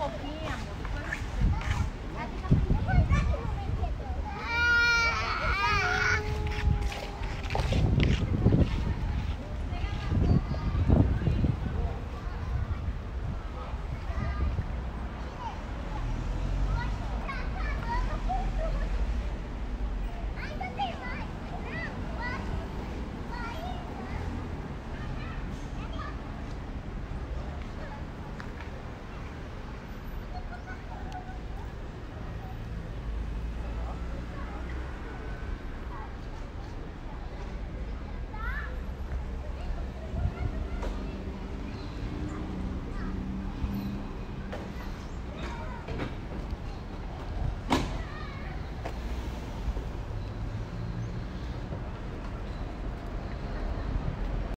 Deixa